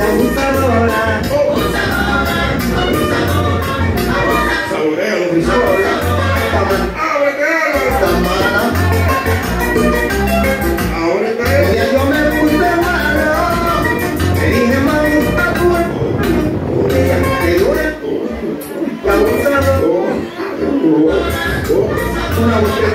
abusadora, abusadora, abusadora, abusadora, saborea los frisoles, Ahora está ella yo me puse malo, me dije mamita tú, que dura, abusadora, una mujer,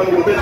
para el.